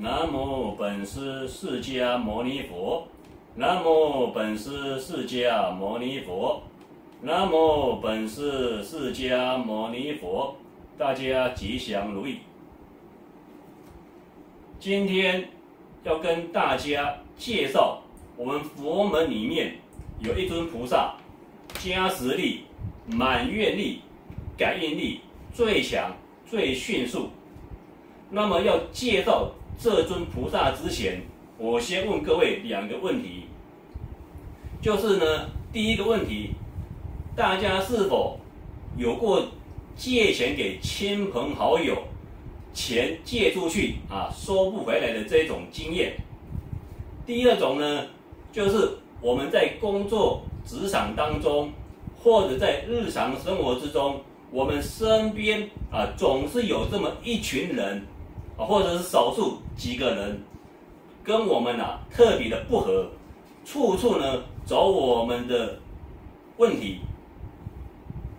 南无本师释迦牟尼佛，南无本师释迦牟尼佛，南无本师释迦牟尼佛，大家吉祥如意。今天要跟大家介绍我们佛门里面有一尊菩萨，加持力、满愿力、感应力最强、最迅速。那么要介绍这尊菩萨之前，我先问各位两个问题，就是呢，第一个问题，大家是否有过借钱给亲朋好友，钱借出去啊收不回来的这种经验？第二种呢，就是我们在工作职场当中，或者在日常生活之中，我们身边啊总是有这么一群人。啊，或者是少数几个人跟我们啊特别的不合，处处呢找我们的问题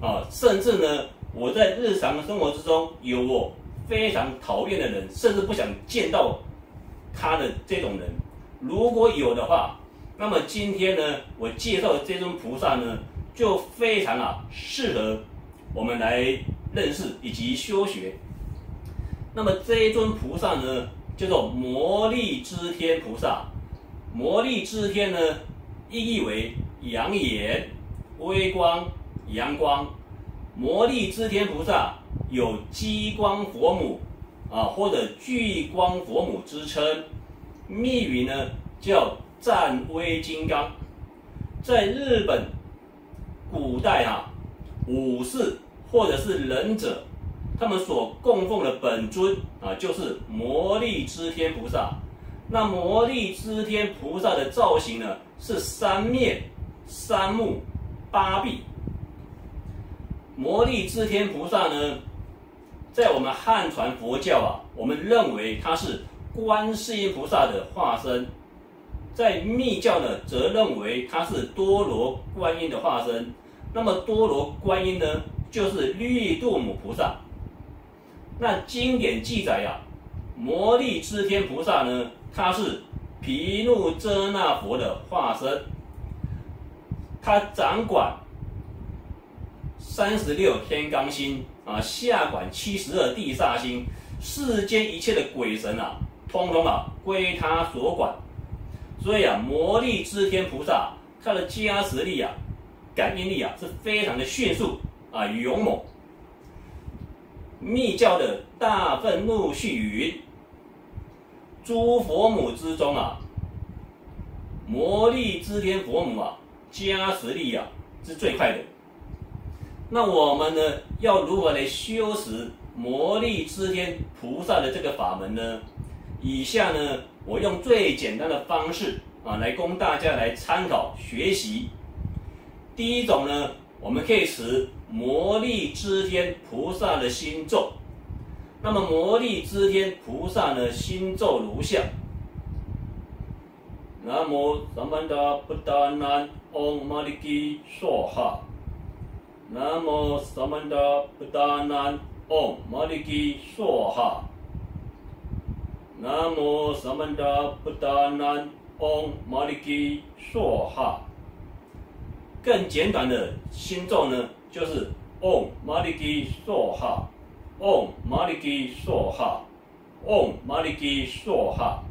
啊，甚至呢我在日常生活之中有我非常讨厌的人，甚至不想见到他的这种人，如果有的话，那么今天呢我介绍的这尊菩萨呢就非常啊适合我们来认识以及修学。那么这一尊菩萨呢，叫做魔力之天菩萨。魔力之天呢，意义为阳眼、微光、阳光。魔力之天菩萨有激光佛母啊，或者聚光佛母之称。密语呢叫战威金刚。在日本古代啊，武士或者是忍者。他们所供奉的本尊啊，就是魔力之天菩萨。那魔力之天菩萨的造型呢，是三面三目八臂。魔力之天菩萨呢，在我们汉传佛教啊，我们认为他是观世音菩萨的化身；在密教呢，则认为他是多罗观音的化身。那么多罗观音呢，就是绿度母菩萨。那经典记载呀，魔力之天菩萨呢，他是毗卢遮那佛的化身，他掌管三十六天罡星啊，下管七十二地煞星，世间一切的鬼神啊，通通啊归他所管。所以啊，魔力之天菩萨他的加持力啊，感应力啊，是非常的迅速啊，勇猛。密教的大愤怒续云，诸佛母之中啊，魔力之天佛母啊，加持力啊是最快的。那我们呢，要如何来修持魔力之天菩萨的这个法门呢？以下呢，我用最简单的方式啊，来供大家来参考学习。第一种呢，我们可以持。魔力之天菩萨的心咒，那么魔力之天菩萨呢心咒如下：南无萨曼达布达南嗡玛尼基娑哈，南无萨曼达布达南嗡玛尼基娑哈，南无萨曼达布达南嗡玛尼基娑哈。更简短的心咒呢？就是嗡玛尼基娑哈，嗡玛尼基娑哈，嗡玛尼基娑哈。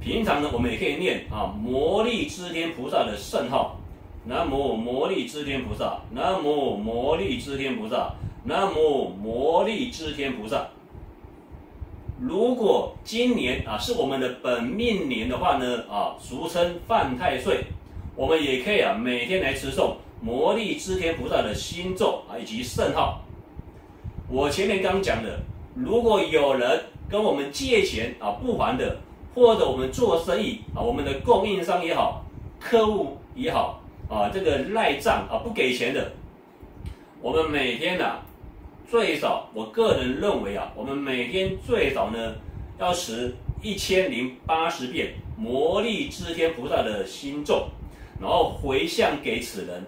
平常呢，我们也可以念啊，魔力之天菩萨的圣号，南无魔力之天菩萨，南无魔力之天菩萨，南无魔力之天菩萨。如果今年啊是我们的本命年的话呢，啊，俗称犯太岁，我们也可以啊每天来持诵。魔力之天菩萨的心咒啊，以及圣号。我前面刚讲的，如果有人跟我们借钱啊不还的，或者我们做生意啊，我们的供应商也好，客户也好啊，这个赖账啊不给钱的，我们每天呢最少，我个人认为啊，我们每天最少呢要持一千零八十遍魔力之天菩萨的心咒，然后回向给此人。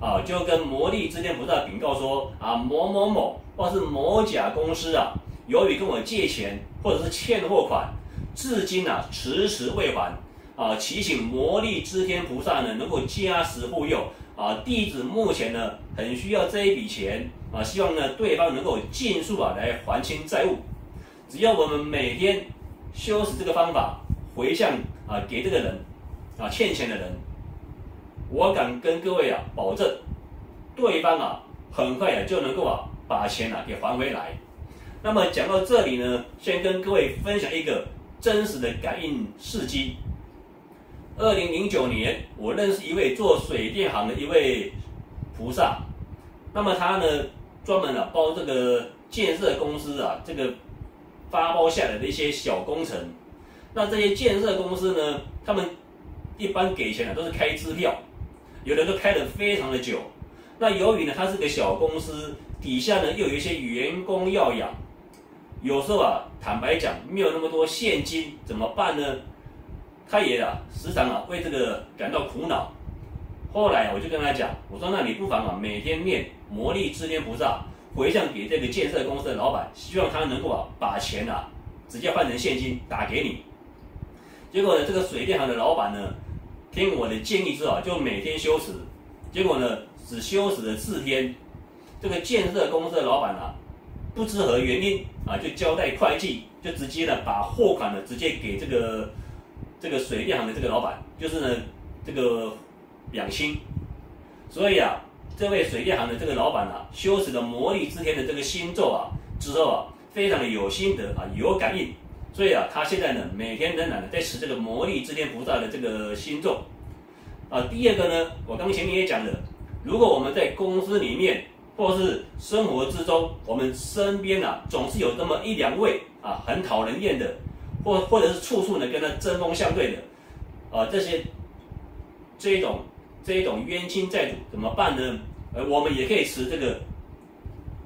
啊，就跟魔力之天菩萨禀告说啊，某某某或是某甲公司啊，由于跟我借钱或者是欠货款，至今啊迟迟未还。啊，祈请魔力之天菩萨呢能够加持护佑。啊，弟子目前呢很需要这一笔钱。啊，希望呢对方能够尽速啊来还清债务。只要我们每天修持这个方法，回向啊给这个人啊欠钱的人，我敢跟各位啊保证，对方啊很快啊就能够啊把钱啊给还回来。那么讲到这里呢，先跟各位分享一个真实的感应事迹。二零零九年，我认识一位做水电行的一位菩萨，那么他呢专门啊包这个建设公司啊这个。发包下来的一些小工程，那这些建设公司呢，他们一般给钱啊都是开支票，有的都开的非常的久。那由于呢，它是个小公司，底下呢又有一些员工要养，有时候啊，坦白讲，没有那么多现金，怎么办呢？他也啊，时常啊为这个感到苦恼。后来我就跟他讲，我说那你不妨啊每天念魔力之天菩萨。回向给这个建设公司的老板，希望他能够啊把钱啊直接换成现金打给你。结果呢，这个水电行的老板呢，听我的建议之后，就每天修持。结果呢，只修持了四天，这个建设公司的老板啊，不知何原因啊，就交代会计，就直接呢把货款呢直接给这个这个水电行的这个老板，就是呢这个养心。所以啊。这位水电行的这个老板啊，修持了魔力之天的这个心咒啊之后啊，非常的有心得啊，有感应，所以啊，他现在呢每天仍然在持这个魔力之天菩萨的这个心咒啊。第二个呢，我刚前面也讲了，如果我们在公司里面或是生活之中，我们身边啊总是有那么一两位啊很讨人厌的，或或者是处处呢跟他针锋相对的啊这些这一种。这一种冤亲债主怎么办呢？呃，我们也可以持这个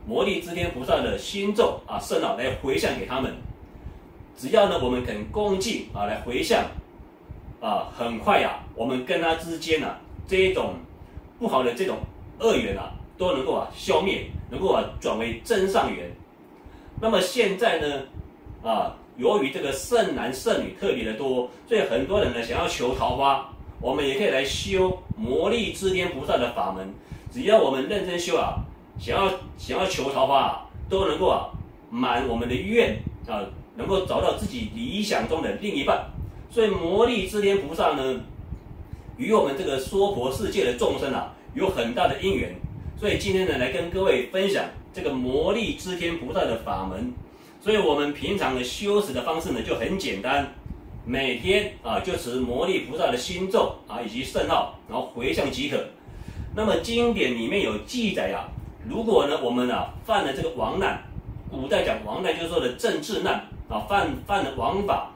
魔力之天菩萨的心咒啊圣号来回向给他们。只要呢我们肯恭敬啊来回向啊，很快呀，我们跟他之间呢这一种不好的这种恶缘啊都能够啊消灭，能够啊转为真上缘。那么现在呢啊，由于这个剩男剩女特别的多，所以很多人呢想要求桃花。我们也可以来修魔力之天菩萨的法门，只要我们认真修啊，想要想要求桃花啊，都能够啊满我们的愿啊，能够找到自己理想中的另一半。所以魔力之天菩萨呢，与我们这个娑婆世界的众生啊，有很大的因缘。所以今天呢，来跟各位分享这个魔力之天菩萨的法门。所以我们平常的修持的方式呢，就很简单。每天啊，就持魔力菩萨的心咒啊，以及圣号，然后回向即可。那么经典里面有记载啊，如果呢我们啊犯了这个亡难，古代讲亡难就是说的政治难啊，犯犯了王法，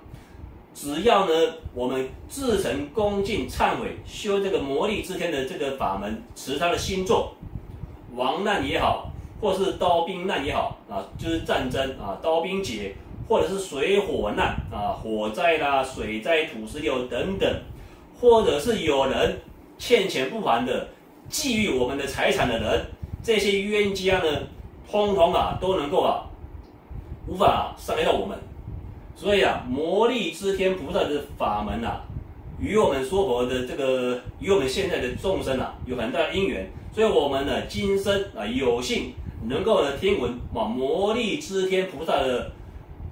只要呢我们自诚恭敬忏悔，修这个魔力之天的这个法门，持他的心咒，亡难也好，或是刀兵难也好啊，就是战争啊，刀兵劫。或者是水火难啊，火灾啦、水灾、土石流等等，或者是有人欠钱不还的、觊觎我们的财产的人，这些冤家呢，通通啊都能够啊无法伤害到我们。所以啊，魔力之天菩萨的法门啊，与我们娑婆的这个与我们现在的众生啊有很大的因缘。所以我们呢，今生啊有幸能够呢听闻啊魔力之天菩萨的。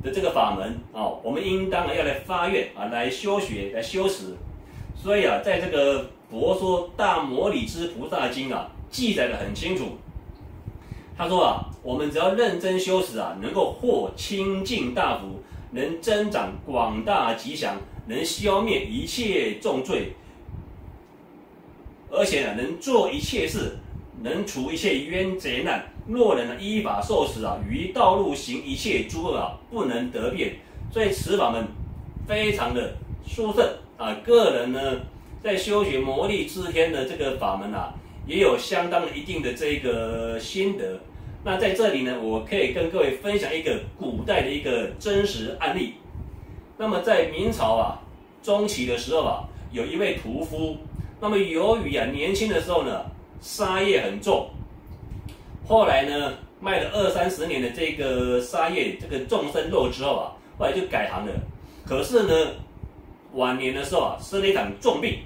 的这个法门啊，我们应当要来发愿啊，来修学，来修持。所以啊，在这个《佛说大摩理之菩萨经》啊，记载的很清楚。他说啊，我们只要认真修持啊，能够获清净大福，能增长广大吉祥，能消灭一切重罪，而且呢，能做一切事，能除一切冤贼难。若人呢依法受持啊，于道路行一切诸恶啊，不能得变。所以此法门非常的殊胜啊。个人呢在修学魔力之天的这个法门啊，也有相当一定的这个心得。那在这里呢，我可以跟各位分享一个古代的一个真实案例。那么在明朝啊中期的时候啊，有一位屠夫，那么由于啊年轻的时候呢杀业很重。后来呢，卖了二三十年的这个沙叶这个众生肉之后啊，后来就改行了。可是呢，晚年的时候啊，生了一场重病。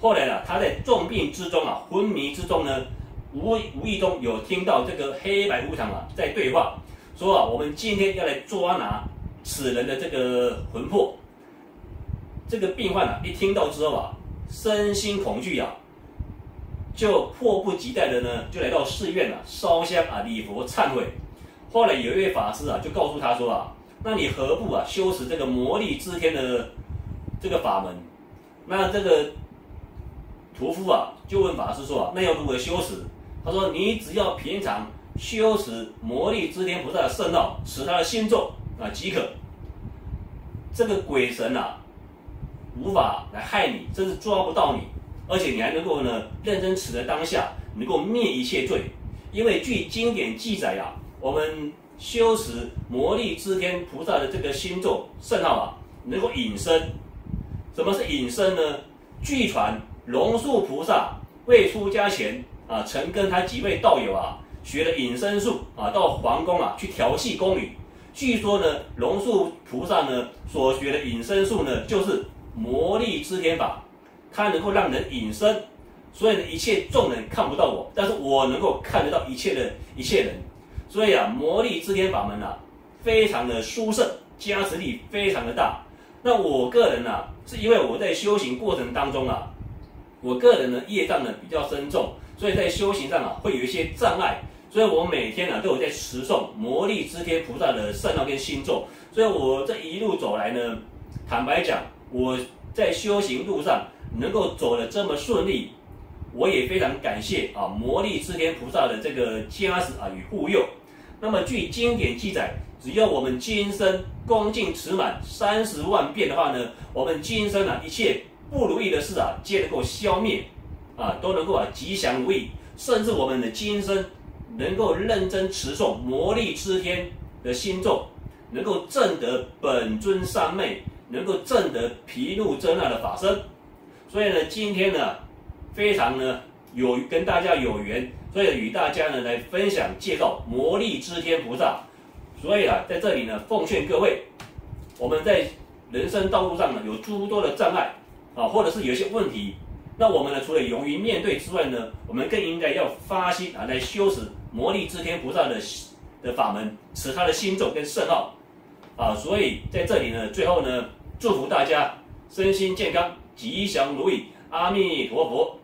后来呢，他在重病之中啊，昏迷之中呢，无无意中有听到这个黑白无常啊在对话，说啊，我们今天要来抓拿此人的这个魂魄。这个病患啊，一听到之后啊，身心恐惧啊，就迫不及待的呢，就来到寺院啊，烧香啊，礼佛忏悔。后来有一位法师啊，就告诉他说啊，那你何不啊，修持这个魔力之天的这个法门？那这个。屠夫啊，就问法师说啊，那要如何修持？他说，你只要平常修持魔力之天菩萨的圣号，持他的心咒啊即可。这个鬼神啊，无法来害你，甚至抓不到你，而且你还能够呢，认真持的当下，能够灭一切罪。因为据经典记载啊，我们修持魔力之天菩萨的这个心咒圣号啊，能够隐身。什么是隐身呢？据传。龙树菩萨未出家前啊，曾跟他几位道友啊学了隐身术啊，到皇宫啊去调戏宫女。据说呢，龙树菩萨呢所学的隐身术呢，就是魔力之天法，它能够让人隐身，所以呢，一切众人看不到我，但是我能够看得到一切的一切人。所以啊，魔力之天法门啊，非常的殊胜，加持力非常的大。那我个人呢，是因为我在修行过程当中啊。我个人呢业障呢比较深重，所以在修行上啊会有一些障碍，所以我每天呢都有在持诵魔力之天菩萨的圣号跟心咒，所以我这一路走来呢，坦白讲，我在修行路上能够走得这么顺利，我也非常感谢啊魔力之天菩萨的这个加持啊与护佑。那么据经典记载，只要我们今生恭敬持满三十万遍的话呢，我们今生啊一切。不如意的事啊，皆能够消灭，啊，都能够啊吉祥如意，甚至我们的今生能够认真持诵魔力之天的心咒，能够证得本尊三昧，能够证得毗卢遮那的法身。所以呢，今天呢，非常呢有跟大家有缘，所以与大家呢来分享介绍魔力之天菩萨。所以啊，在这里呢，奉劝各位，我们在人生道路上呢有诸多的障碍。啊，或者是有一些问题，那我们呢，除了勇于面对之外呢，我们更应该要发心啊，来修持魔力之天菩萨的的法门，使他的心咒跟圣号啊。所以在这里呢，最后呢，祝福大家身心健康，吉祥如意，阿弥陀佛。